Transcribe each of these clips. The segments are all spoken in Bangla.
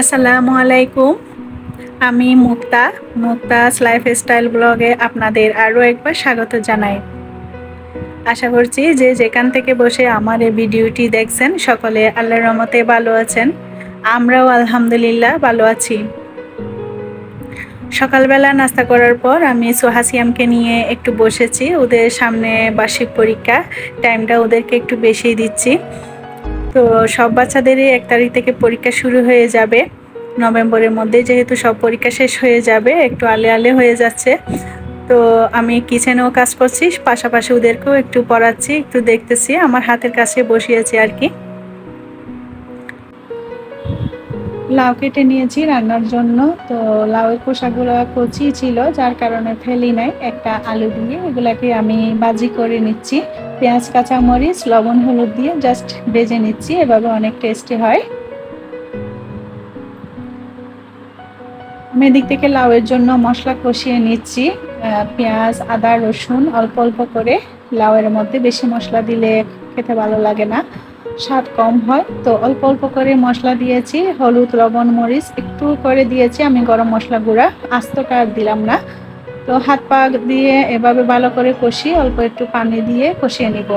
আসসালামু আলাইকুম। আমি মুক্তা, মুক্তাস লাইফ স্টাইল ব্লগে আপনাদের আরও একবার স্বাগত জানাই। আশা করছি যে যেখান থেকে বসে আমার এই ভিডিওটি দেখছেন, সকলে আল্লাহর রহমতে ভালো আছেন। আমরাও আলহামদুলিল্লাহ ভালো আছি। সকালবেলা নাস্তা করার পর আমি সোহাসিয়ামকে নিয়ে একটু বসেছি। ওদের সামনে বার্ষিক পরীক্ষা, টাইমটা ওদেরকে একটু বেশি দিচ্ছি। তো সব বাচ্চাদেরই এক তারিখ থেকে পরীক্ষা শুরু হয়ে যাবে। নভেম্বরের মধ্যে যেহেতু সব পরীক্ষা শেষ হয়ে যাবে, একটু আলে আলে হয়ে যাচ্ছে। তো আমি কিচেনেও কাজ করছি, পাশাপাশি ওদেরকেও একটু পড়াচ্ছি, একটু দেখতেছি, আমার হাতের কাছে বসিয়েছি আর কি। লাউ কেটে নিয়েছি রান্নার জন্য, তো লাউয়ের খোসাগুলো কচি ছিল, যার কারণে ফেলি নাই। একটা আলু দিয়ে এগুলাকে আমি বাজি করে নিচ্ছি। পেঁয়াজ, কাঁচামরিচ, লবণ, হলুদ দিয়ে জাস্ট ভেজে নিচ্ছি, এভাবে অনেক টেস্টি হয়। আমি এদিক থেকে লাউয়ের জন্য মশলা কষিয়ে নিচ্ছি পেঁয়াজ, আদা, রসুন অল্প অল্প করে। লাউয়ের মধ্যে বেশি মশলা দিলে খেতে ভালো লাগে না, স্বাদ কম হয়। তো অল্প অল্প করে মশলা দিয়েছি, হলুদ, লবণ, মরিচ একটু করে দিয়েছি আমি গরম মশলা গুঁড়া আস্তটা আর দিলাম না। তো হাত পা দিয়ে এভাবে ভালো করে কষি অল্প একটু পানি দিয়ে কষিয়ে নিব।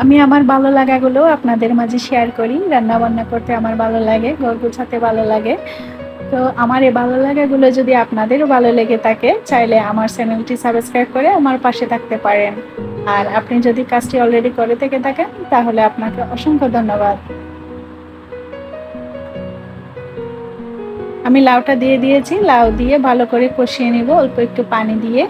আমি আমার ভালো লাগাগুলো আপনাদের মাঝে শেয়ার করি রান্না বান্না করতে আমার ভালো লাগে, ঘর গুছাতে ভালো লাগে। তো আমার এই ভালো লাগাগুলো যদি আপনাদেরও ভালো লেগে থাকে, চাইলে আমার চ্যানেলটি সাবস্ক্রাইব করে আমার পাশে থাকতে পারেন। আর আপনি যদি কাজটি অলরেডি করে থেকে থাকেন, তাহলে আপনাকে অসংখ্য ধন্যবাদ। আমি লাউটা দিয়ে দিয়েছি, লাউ দিয়ে ভালো করে কষিয়ে নিব, অল্প একটু পানি দিয়ে।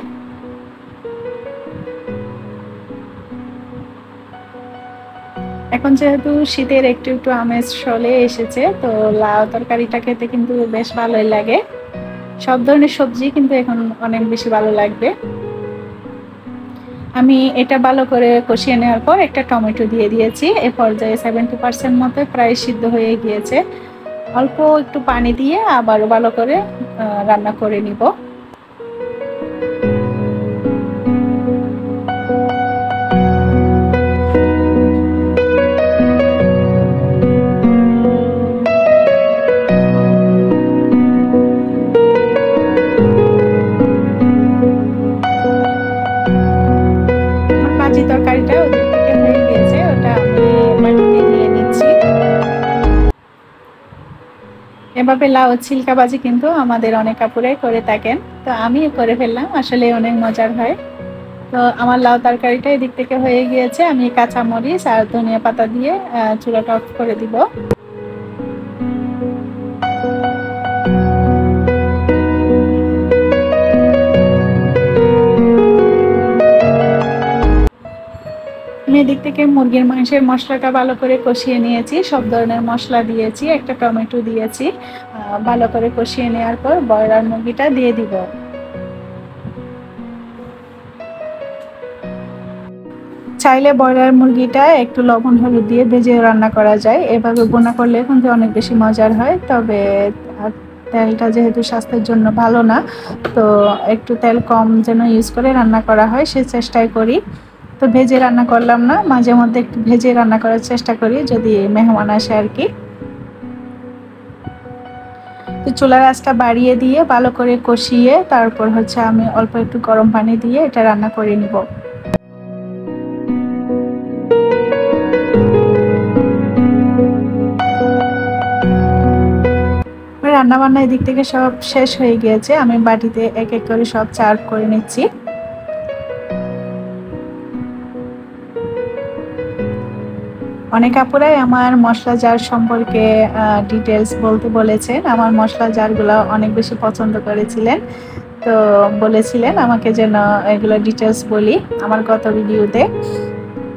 এখন যেহেতু শীতের একটু একটু আমেজ চলে এসেছে, তো লাউ তরকারিটা খেতে কিন্তু বেশ ভালোই লাগে। সব ধরনের সবজি কিন্তু এখন অনেক বেশি ভালো লাগবে। আমি এটা ভালো করে কষিয়ে নেওয়ার পর একটা টমেটো দিয়ে দিয়েছি। এ পর্যায়ে সেভেন্টি পার্সেন্ট মতো প্রায় সিদ্ধ হয়ে গিয়েছে। অল্প একটু পানি দিয়ে আবারও ভালো করে রান্না করে নিব। এভাবে লাউ ছিলকা বাজি কিন্তু আমাদের অনেক কাপড়ে করে থাকেন। তো আমি করে ফেললাম, আসলে অনেক মজার হয়। তো আমার লাউ তরকারিটা এদিক থেকে হয়ে গিয়েছে, আমি কাঁচামরিচ আর ধনিয়া পাতা দিয়ে চুলাটা অফ করে দিব। আমি এদিক থেকে মুরগির মাংসের মশলাটা ভালো করে কষিয়ে নিয়েছি। সব ধরনের মশলা দিয়েছি, একটা টমেটো দিয়েছি। ভালো করে কষিয়ে নেওয়ার পর ব্রয়লার মুরগিটা দিয়ে দিব। চাইলে ব্রয়লার মুরগিটা একটু লবণ হলুদ দিয়ে ভেজে রান্না করা যায়। এভাবে বোনা করলে কিন্তু অনেক বেশি মজার হয়। তবে তেলটা যেহেতু স্বাস্থ্যের জন্য ভালো না, তো একটু তেল কম যেন ইউজ করে রান্না করা হয়, সে চেষ্টাই করি। তো ভেজে রান্না করলাম না, মাঝে মধ্যে একটু ভেজে রান্না করার চেষ্টা করি যদি মেহমান আসে আর কি। তো চুলার আঁচটা বাড়িয়ে দিয়ে ভালো করে কষিয়ে তারপর হচ্ছে আমি অল্প একটু গরম পানি দিয়ে এটা রান্না করে নিব। রান্না বান্না এদিক থেকে সব শেষ হয়ে গিয়েছে, আমি বাটিতে এক এক করে সব চার্ভ করে নিচ্ছি। অনেক আপুরাই আমার মশলা জার সম্পর্কে ডিটেলস বলতে বলেছেন। আমার মশলা জারগুলো অনেক বেশি পছন্দ করেছিলেন। তো বলেছিলেন আমাকে যেন এগুলো ডিটেলস বলি আমার গত ভিডিওতে।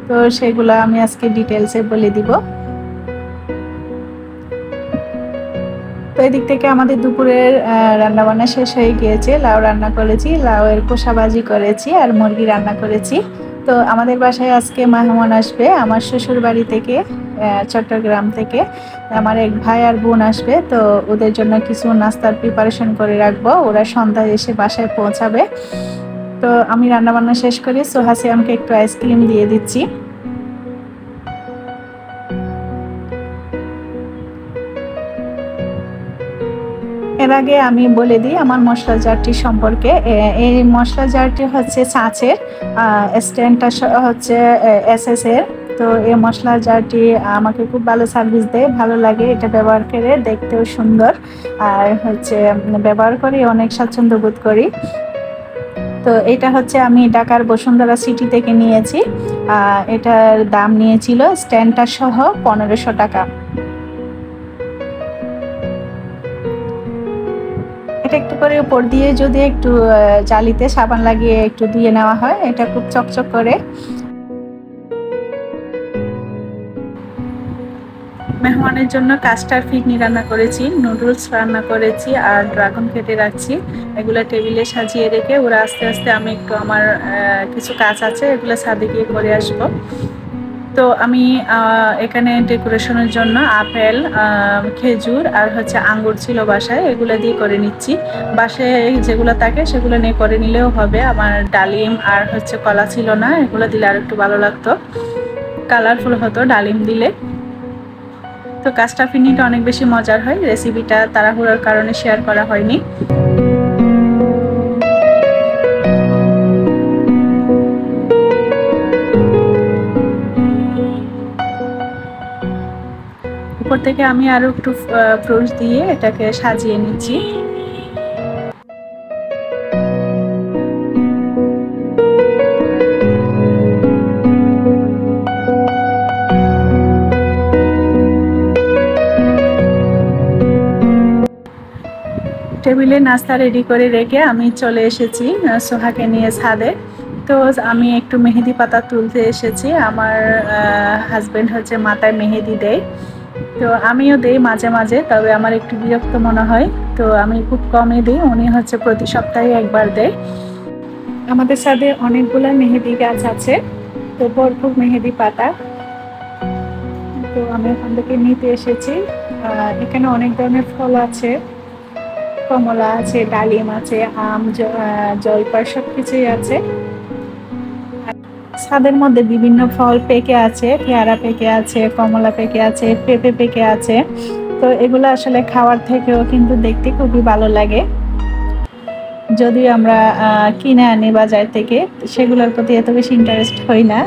তো সেগুলো আমি আজকে ডিটেলসে বলে দিব। তো এদিক থেকে আমাদের দুপুরের রান্না বান্না শেষ হয়ে গিয়েছে। লাউ রান্না করেছি, লাউয়ের কোষাবাজি করেছি আর মুরগি রান্না করেছি। তো আমাদের বাসায় আজকে মেহমান আসবে, আমার শ্বশুর বাড়ি থেকে চট্টগ্রাম থেকে। আমার এক ভাই আর বোন আসবে, তো ওদের জন্য কিছু নাস্তার প্রিপারেশন করে রাখব। ওরা সন্ধ্যায় এসে বাসায় পৌঁছাবে। তো আমি রান্নাবান্না শেষ করি সোহাসে আমাকে একটু আইসক্রিম দিয়ে দিচ্ছি। এর আগে আমি বলে দিই আমার মশলা জারটি সম্পর্কে। এই মশলা জারটি হচ্ছে ছাঁচের স্ট্যান্ডটা হচ্ছে এস এর তো এই মশলা জারটি আমাকে খুব ভালো সার্ভিস দেয়, ভালো লাগে, এটা ব্যবহার করে দেখতেও সুন্দর। আর হচ্ছে, ব্যবহার করি, অনেক স্বাচ্ছন্দ্য বোধ করি। তো এটা হচ্ছে আমি ঢাকার বসুন্ধরা সিটি থেকে নিয়েছি। এটার দাম নিয়েছিল স্ট্যান্ডটা সহ পনেরোশো টাকা। এটা একটু করে উপর দিয়ে যদি একটু জালিতে সাবান লাগিয়ে একটু দিয়ে নেওয়া হয়, এটা খুব চকচক করে। মেহমানের জন্য কাস্টার ফিটনি রান্না করেছি, নুডলস রান্না করেছি আর ড্রাগন কেটে রাখছি। এগুলো টেবিলে সাজিয়ে রেখে ওরা আস্তে আস্তে আমি একটু আমার কিছু কাজ আছে, এগুলো ছাদে গিয়ে করে আসব। তো আমি এখানে ডেকোরেশনের জন্য আপেল খেজুর আর হচ্ছে আঙ্গুর ছিল বাসায়, এগুলো দিয়ে করে নিচ্ছি। বাসায় যেগুলো থাকে সেগুলো নিয়ে করে নিলেও হবে। আমার ডালিম আর হচ্ছে কলা ছিল না, এগুলো দিলে আর একটু ভালো লাগতো। কালারফুল হতো ডালিম দিলে। তো কাস্টা ফিনিটা অনেক বেশি মজার হয়। রেসিপিটা তাড়াহুড়োর কারণে শেয়ার করা হয়নি। উপর থেকে আমি আরও একটু ফ্রুটস দিয়ে এটাকে সাজিয়ে নিচ্ছি। টেবিলে নাস্তা রেডি করে রেখে আমি চলে এসেছি সোহাকে নিয়ে ছাদে। তো আমি একটু মেহেদি পাতা তুলতে এসেছি। আমার হাজব্যান্ড হচ্ছে মাথায় মেহেদি দেয়। তো আমিও দিই মাঝে মাঝে, তবে আমার একটু বিরক্ত মনে হয়। তো আমি খুব কমই দিই, উনি হচ্ছে প্রতি সপ্তাহে একবার দেয়। আমাদের সাথে অনেকগুলো মেহেদি গাছ আছে, তো ভরপুর মেহেদি পাতা। তো আমি ওখান থেকে নিতে এসেছি। এখানে অনেক ধরনের ফল আছে। কমলা আছে, ডালিম আছে, আম জলপাই সব কিছুই আছে। ছাদের মধ্যে বিভিন্ন ফল পেকে আছে, পেয়ারা পেকে আছে, কমলা পেকে আছে, পেঁপে পেকে আছে। তো এগুলো আসলে খাওয়ার থেকেও কিন্তু দেখতে খুবই ভালো লাগে। যদিও আমরা কিনে আনি বাজার থেকে, সেগুলোর প্রতি এত বেশি ইন্টারেস্ট হই না।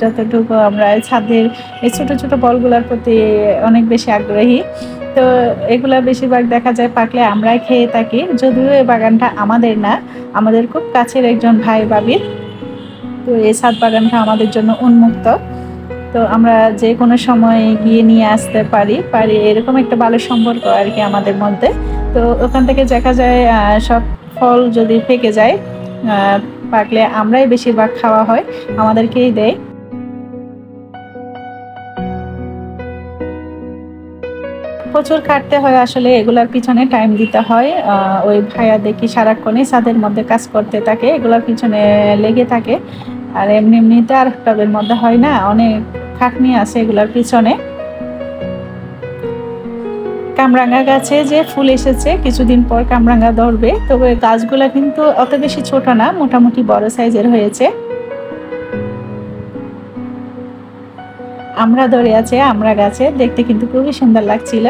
যতটুকু আমরা ছাদের, এই ছোটো ছোটো বলগুলোর প্রতি অনেক বেশি আগ্রহী। তো এগুলো বেশিরভাগ দেখা যায় পাকলে আমরাই খেয়ে থাকি। যদিও এই বাগানটা আমাদের না, আমাদের খুব কাছের একজন ভাই বাবির এই ছাদ বাগানটা আমাদের জন্য উন্মুক্ত। তো আমরা যে কোনো সময় গিয়ে নিয়ে আসতে পারি পারি এরকম একটা ভালো সম্পর্ক আর কি আমাদের মধ্যে। তো ওখান থেকে দেখা যায় সব ফল যদি পেকে যায় পাকলে আমরাই বেশিরভাগ খাওয়া হয়, আমাদেরকেই দেয়। প্রচুর কাটতে হয় আসলে, এগুলার পিছনে টাইম দিতে হয়। ওই ভাইয়া দেখি সারাক্ষণই ছাদের মধ্যে কাজ করতে থাকে, এগুলার পিছনে লেগে থাকে। আর এমনি এমনিতে আর টবের মধ্যে হয় না, অনেক খাটনি আছে এগুলার পিছনে। কামরাঙ্গা গাছে যে ফুল এসেছে, কিছুদিন পর কামরাঙ্গা ধরবে, তবে গাছগুলা কিন্তু অত বেশি ছোট না, মোটামুটি বড় সাইজের হয়েছে। আমরা ধরে আছে, আমরা গাছে দেখতে কিন্তু খুবই সুন্দর লাগছিল।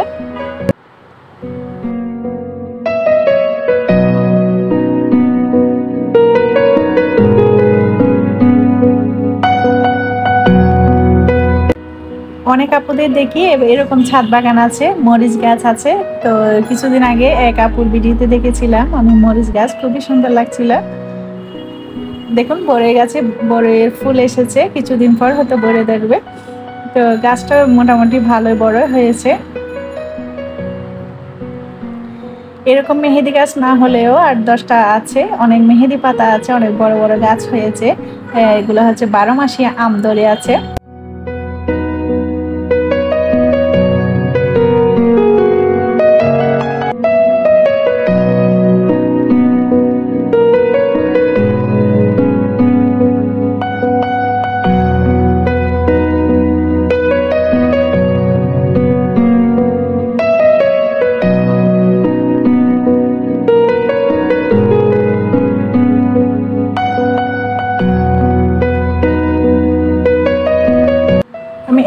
অনেক আপুদের দেখি এরকম ছাদ বাগান আছে, মরিচ গাছ আছে। তো কিছুদিন আগে এক আপুর ভিডিওতে দেখেছিলাম, আমি মরিচ গাছ খুবই সুন্দর লাগছিল। দেখুন, বড়ে গাছে বড়ের ফুল এসেছে, কিছুদিন পর হয়তো বড়ে দেখবে তো গাছটা মোটামুটি ভালোই বড় হয়েছে। এরকম মেহেদি গাছ না হলেও আট দশটা আছে, অনেক মেহেদি পাতা আছে, অনেক বড় বড় গাছ হয়েছে। এগুলো হচ্ছে বারো মাসি আম ধরে আছে।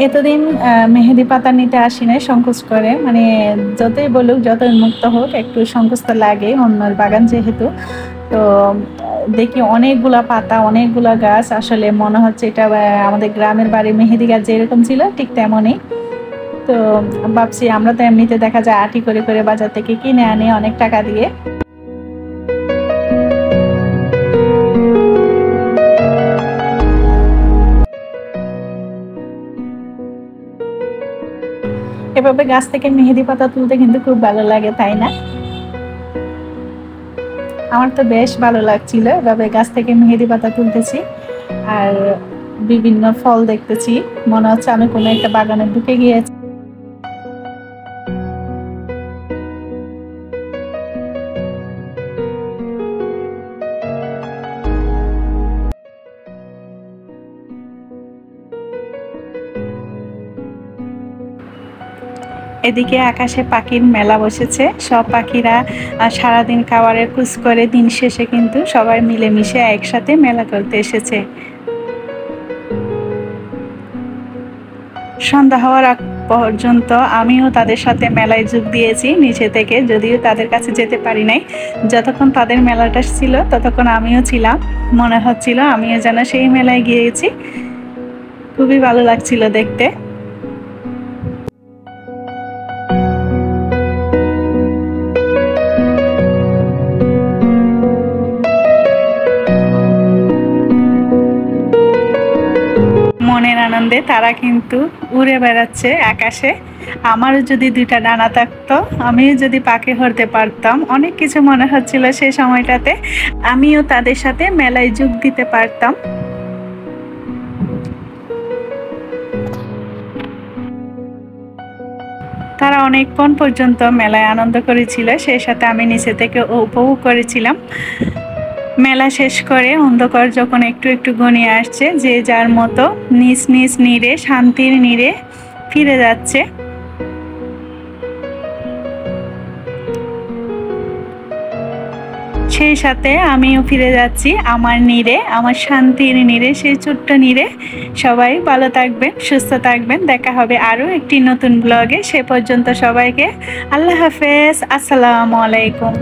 এতদিন মেহেদি পাতা নিতে আসি নাই সংকোচ করে। মানে যতই বলুক, যতই মুক্ত হোক, একটু সংকোচ তো লাগে, অন্যর বাগান যেহেতু। তো দেখি অনেকগুলা পাতা, অনেকগুলা গাছ, আসলে মনে হচ্ছে এটা আমাদের গ্রামের বাড়ি মেহেদি গাছ যেরকম ছিল, ঠিক তেমনই। তো ভাবছি আমরা তো এমনিতে দেখা যায় আটি করে করে বাজার থেকে কিনে আনি অনেক টাকা দিয়ে। এভাবে গাছ থেকে মেহেদি পাতা তুলতে কিন্তু খুব ভালো লাগে, তাই না? আমার তো বেশ ভালো লাগছিল এভাবে গাছ থেকে মেহেদি পাতা তুলতেছি আর বিভিন্ন ফল দেখতেছি। মনে হচ্ছে আমি কোনো একটা বাগানে ঢুকে গিয়েছি। এদিকে আকাশে পাখির মেলা বসেছে। সব পাখিরা সারাদিন খাবারের কুচ করে, দিন শেষে কিন্তু সবাই মিলেমিশে একসাথে মেলা করতে এসেছে। সন্ধ্যা হওয়ার আগ পর্যন্ত আমিও তাদের সাথে মেলায় যোগ দিয়েছি নিচে থেকে, যদিও তাদের কাছে যেতে পারি নাই। যতক্ষণ তাদের মেলাটা ছিল, ততক্ষণ আমিও ছিলাম। মনে হচ্ছিল আমিও যেন সেই মেলায় গিয়েছি। খুবই ভালো লাগছিল দেখতে। মনের তারা কিন্তু উড়ে বেড়াচ্ছে আকাশে। আমারও যদি দুইটা ডানা থাকতো আমিও যদি পাখি হরতে পারতাম। অনেক কিছু মনে হচ্ছিল সেই সময়টাতে। আমিও তাদের সাথে মেলায় যোগ দিতে পারতাম। তারা অনেকক্ষণ পর্যন্ত মেলায় আনন্দ করেছিল। সেই সাথে আমি নিচে থেকে উপভোগ করেছিলাম। মেলা শেষ করে অন্ধকার যখন একটু একটু গনিয়ে আসছে, যে যার মতো নিজ নিজ নিরে শান্তির নিরে ফিরে যাচ্ছে। সেই সাথে আমিও ফিরে যাচ্ছি আমার নিরে আমার শান্তির নিরে সেই ছোট্ট নিরে সবাই ভালো থাকবেন, সুস্থ থাকবেন। দেখা হবে আরও একটি নতুন ব্লগে সে পর্যন্ত সবাইকে আল্লাহ হাফেজ। আসসালামু আলাইকুম।